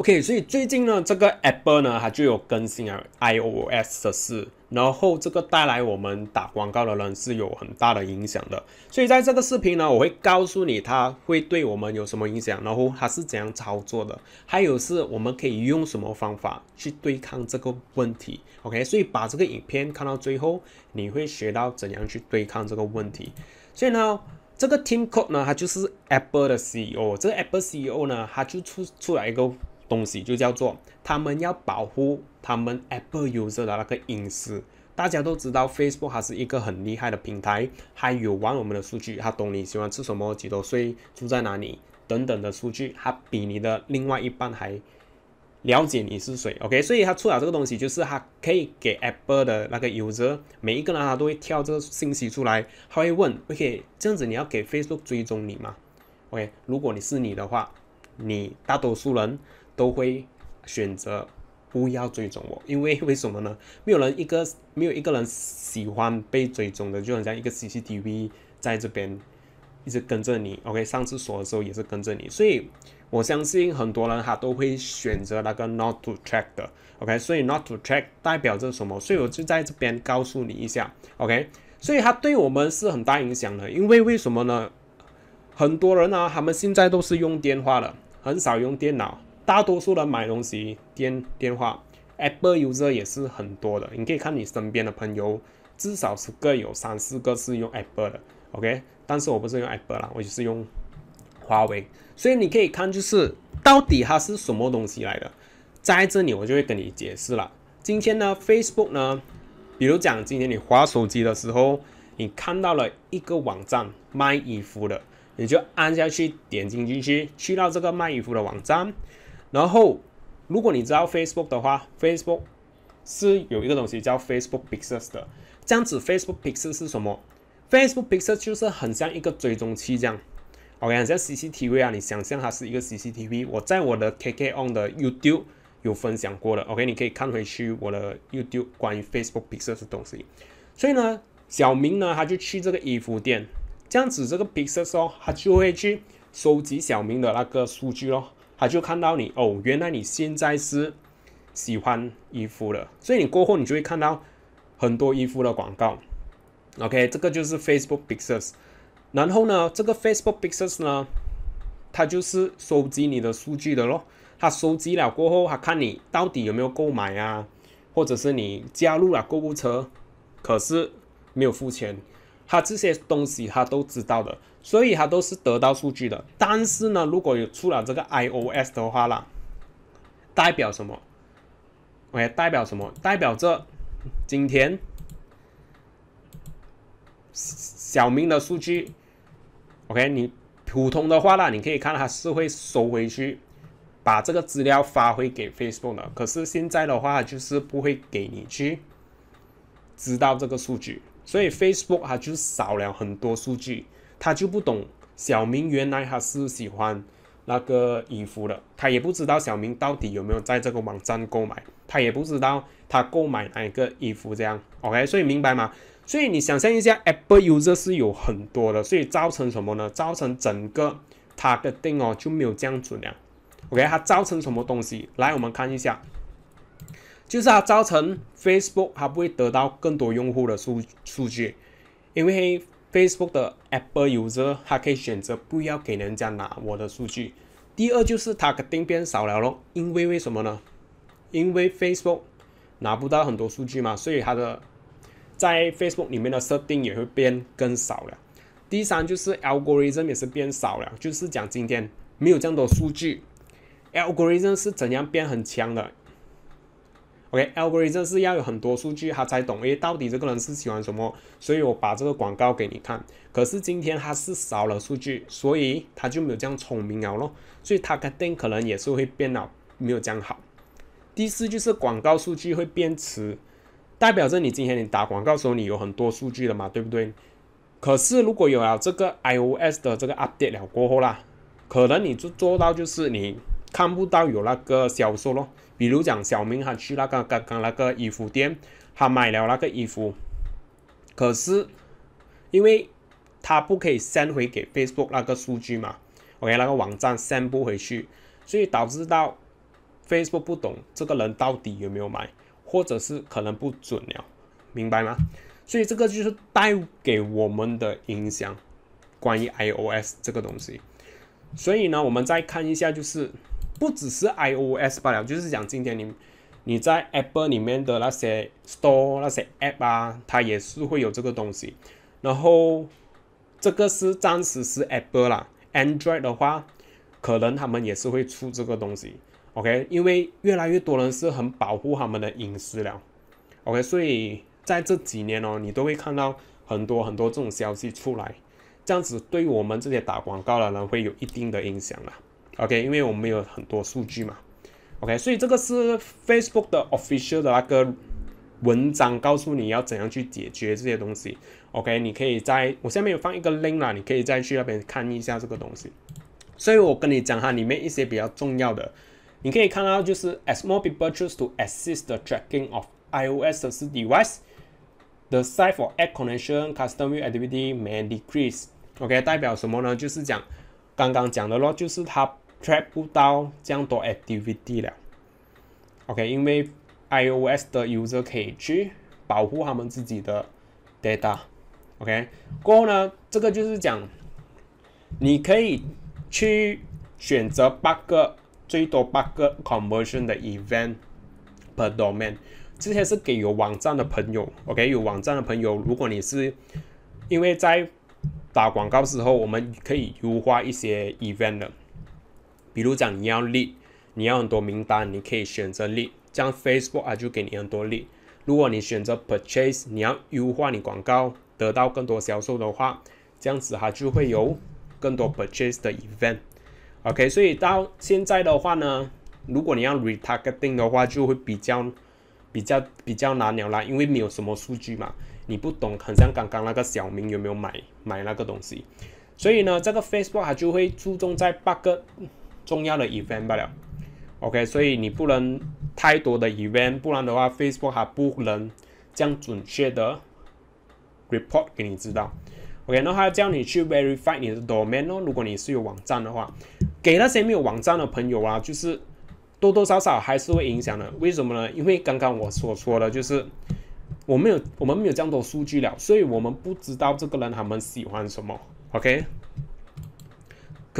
OK，所以最近呢，这个 Apple 呢，它就有更新了 iOS 的事，然后这个带来我们打广告的人是有很大的影响的。所以在这个视频呢，我会告诉你它会对我们有什么影响，然后它是怎样操作的，还有是我们可以用什么方法去对抗这个问题。OK，所以把这个影片看到最后，你会学到怎样去对抗这个问题。所以呢。这个 Tim Cook 呢，他就是 Apple 的 CEO。这个 Apple CEO 呢，他就出出来一个东西，就叫做他们要保护他们 Apple user 的那个隐私。大家都知道，Facebook 它是一个很厉害的平台，还有玩我们的数据，它懂你喜欢吃什么、几多岁、住在哪里等等的数据，它比你的另外一半还。了解你是谁，OK，所以他出了这个东西，就是他可以给 Apple 的那个 user，每一个人他都会跳这个信息出来，他会问，OK，这样子你要给 Facebook 追踪你吗？OK，如果你是你的话，你大多数人都会选择不要追踪我，因为 为什么呢？没有人一个没有一个人喜欢被追踪的，就好像一个 CCTV 在这边一直跟着你，OK，上厕所的时候也是跟着你，所以。我相信很多人他都会选择那个 not to track 的，OK，所以 not to track 代表着什么？所以我就在这边告诉你一下，OK，所以它对我们是很大影响的，因为为什么呢？很多人啊，他们现在都是用电话了，很少用电脑，大多数人买东西电电话，Apple user 也是很多的，你可以看你身边的朋友，至少是各有三四个是用 Apple 的，OK，但是我不是用 Apple 啦，我就是用。华为，所以你可以看，就是到底它是什么东西来的，在这里我就会跟你解释了。今天呢，Facebook 呢，比如讲今天你滑手机的时候，你看到了一个网站卖衣服的，你就按下去，点进进去，去到这个卖衣服的网站，然后如果你知道 Facebook 的话，Facebook 是有一个东西叫 Facebook Pixels 的，这样子 Facebook Pixels 是什么？Facebook Pixels 就是很像一个追踪器这样。OK，像 CCTV 啊，你想象它是一个 CCTV。我在我的 KK On 的 YouTube 有分享过的，OK，你可以看回去我的 YouTube 关于 Facebook Pixels 的东西。所以呢，小明呢，他就去这个衣服店，这样子这个 Pixels 哦，他就会去收集小明的那个数据咯。他就看到你哦，原来你现在是喜欢衣服了，所以你过后你就会看到很多衣服的广告。OK，这个就是 Facebook Pixels。然后呢，这个 Facebook Pixels 呢，它就是收集你的数据的咯。它收集了过后，它看你到底有没有购买啊，或者是你加入了购物车，可是没有付钱，它这些东西它都知道的，所以它都是得到数据的。但是呢，如果有出了这个 iOS 的话啦，代表什么？OK，代表什么？代表着今天小明的数据。OK，你普通的话啦，你可以看它是会收回去，把这个资料发回给 Facebook 的。可是现在的话，就是不会给你去知道这个数据，所以 Facebook 它就少了很多数据，他就不懂小明原来他是喜欢那个衣服的，他也不知道小明到底有没有在这个网站购买，他也不知道他购买哪一个衣服这样。OK，所以明白吗？所以你想象一下，Apple user 是有很多的，所以造成什么呢？造成整个它的定哦就没有降准了。OK，它造成什么东西？来，我们看一下，就是它造成 Facebook 它不会得到更多用户的数数据，因为 Facebook 的 Apple user 它可以选择不要给人家拿我的数据。第二就是它的定变少了咯，因为为什么呢？因为 Facebook 拿不到很多数据嘛，所以它的在 Facebook 里面的设定也会变更少了。第三就是 algorithm 也是变少了，就是讲今天没有这样多数据，algorithm 是怎样变很强的？OK，algorithm 是要有很多数据他才懂，诶，到底这个人是喜欢什么，所以我把这个广告给你看。可是今天他是少了数据，所以他就没有这样聪明了咯，所以他肯定可能也是会变老，没有这样好。第四就是广告数据会变迟。代表着你今天你打广告时候你有很多数据了嘛，对不对？可是如果有了这个 iOS 的这个 update 了过后啦，可能你就做到就是你看不到有那个销售咯。比如讲小明他去那个刚刚那个衣服店，他买了那个衣服，可是因为他不可以 send 回给 Facebook 那个数据嘛，OK 那个网站 send 不回去，所以导致到 Facebook 不懂这个人到底有没有买，或者是可能不准了，明白吗？所以这个就是带给我们的影响，关于 iOS 这个东西。所以呢，我们再看一下，就是不只是 iOS 罢了，就是讲今天你你在 Apple 里面的那些 Store 那些 App 啊，它也是会有这个东西。然后这个是暂时是 Apple 啦，Android 的话，可能他们也是会出这个东西。OK，因为越来越多人是很保护他们的隐私了。OK，所以。在这几年哦，你都会看到很多很多这种消息出来，这样子对我们这些打广告的人会有一定的影响啦。OK，因为我们有很多数据嘛。OK，所以这个是 Facebook 的 official 的那个文章，告诉你要怎样去解决这些东西。OK，你可以在我下面有放一个 link 啦，你可以再去那边看一下这个东西。所以我跟你讲哈，里面一些比较重要的，你可以看到就是 as more people choose to assist the tracking of iOS device。The size for app connection custom activity may decrease. OK，代表什么呢？就是讲刚刚讲的咯，就是它 track 不到这样多 activity 了。OK，因为 iOS 的 user 可以去保护他们自己的 data。OK，过后呢，这个就是讲你可以去选择八个最多八个 conversion 的 event per domain。这些是给有网站的朋友，OK，有网站的朋友，如果你是因为在打广告时候，我们可以优化一些 event 的，比如讲你要 lead，你要很多名单，你可以选择 lead，这样 Facebook 啊就给你很多 lead。如果你选择 purchase，你要优化你广告，得到更多销售的话，这样子它就会有更多 purchase 的 event，OK，所以到现在的话呢，如果你要 retargeting 的话，就会比较。比较比较难了啦，因为没有什么数据嘛，你不懂，很像刚刚那个小明有没有买买那个东西，所以呢，这个 Facebook 它就会注重在八个重要的 event 罢了，OK，所以你不能太多的 event，不然的话 Facebook 它不能这样准确的 report 给你知道，OK，那它叫你去 verify 你的 domain 哦，如果你是有网站的话，给那些没有网站的朋友啊，就是。多多少少还是会影响的，为什么呢？因为刚刚我所说的，就是我们有我们没有这样多数据了，所以我们不知道这个人他们喜欢什么。OK，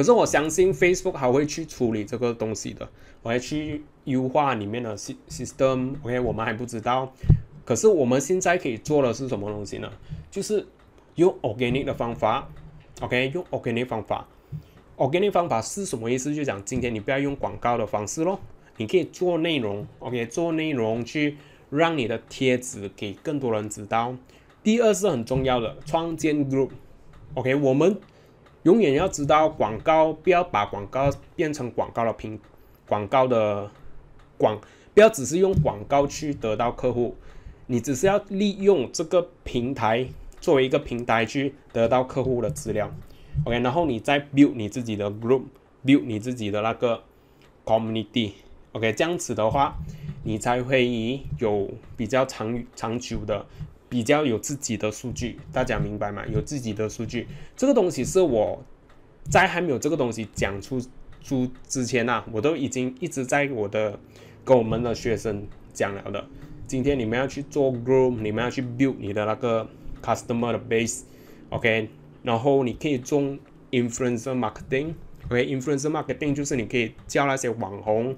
可是我相信 Facebook 还会去处理这个东西的，我会去优化里面的 system。OK，我们还不知道，可是我们现在可以做的是什么东西呢？就是用 organic 的方法。OK，用 organic 方法。organic 方法是什么意思？就讲今天你不要用广告的方式咯，你可以做内容，OK，做内容去让你的贴纸给更多人知道。第二是很重要的，创建 group，OK，我们永远要知道广告，不要把广告变成广告的平广告的广，不要只是用广告去得到客户，你只是要利用这个平台作为一个平台去得到客户的资料。OK，然后你再 build 你自己的 group，build 你自己的那个 community，OK，这样子的话，你才会有比较长长久的，比较有自己的数据，大家明白吗？有自己的数据，这个东西是我在还没有这个东西讲出出之前呐，我都已经一直在我的跟我们的学生讲了的。今天你们要去做 group，你们要去 build 你的那个 customer 的 base，OK。然后你可以做 influencer marketing，OK，influencer marketing 就是你可以叫那些网红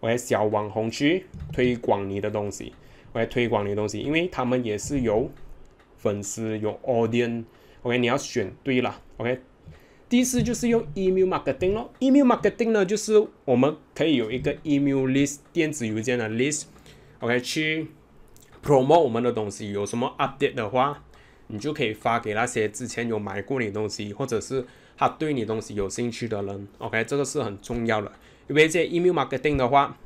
，OK，小网红去推广你的东西来推广你的东西，因为他们也是有粉丝有 audience，OK，你要选对了，OK。第四就是用 email marketing 咯，email marketing 呢就是我们可以有一个 email list 电子邮件的 list，OK，去 promote 我们的东西，有什么 update 的话。你就可以发给那些之前有买过你东西，或者是他对你东西有兴趣的人。OK，这个是很重要的，因为这 email marketing 的话，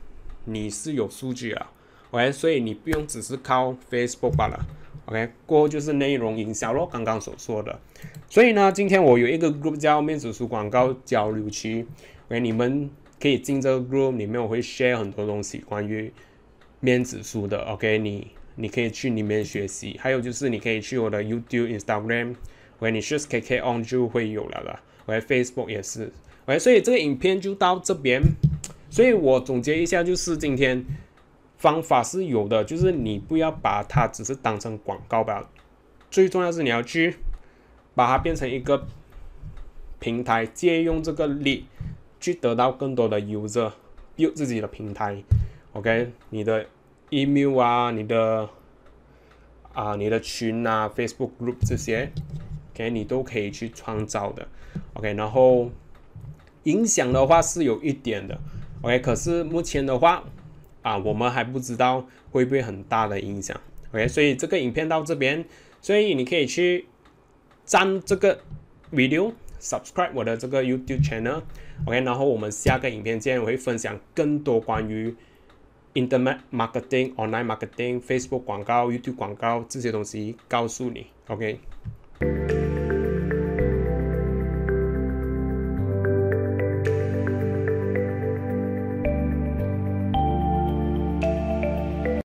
你是有数据啊。OK，所以你不用只是靠 Facebook 罢了。OK，过后就是内容营销咯，刚刚所说的。所以呢，今天我有一个 group 叫面子书广告交流区。OK，你们可以进这个 group 里面，我会 share 很多东西关于面子书的。OK，你。你可以去里面学习，还有就是你可以去我的 YouTube、Instagram，喂，你 search KK on 就会有了啦。喂，Facebook 也是，喂，所以这个影片就到这边。所以我总结一下，就是今天方法是有的，就是你不要把它只是当成广告吧，最重要是你要去把它变成一个平台，借用这个力去得到更多的 user，用自己的平台，OK，你的 email 啊，你的啊，你的群啊，Facebook group 这些。OK，你都可以去创造的，OK，然后影响的话是有一点的，OK，可是目前的话啊，我们还不知道会不会很大的影响，OK，所以这个影片到这边，所以你可以去赞这个 video，subscribe 我的这个 YouTube channel，OK，然后我们下个影片见，我会分享更多关于 Internet marketing、online marketing、Facebook 广告、YouTube 广告这些东西告诉你，OK。